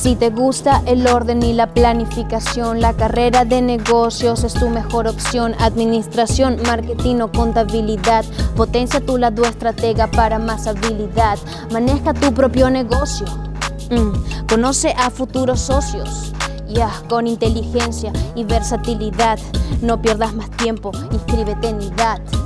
Si te gusta el orden y la planificación, la carrera de negocios es tu mejor opción. Administración, marketing o contabilidad. Potencia tu lado estratega para más habilidad. Maneja tu propio negocio. Mm. Conoce a futuros socios. Ya, con inteligencia y versatilidad. No pierdas más tiempo, inscríbete en IDAT.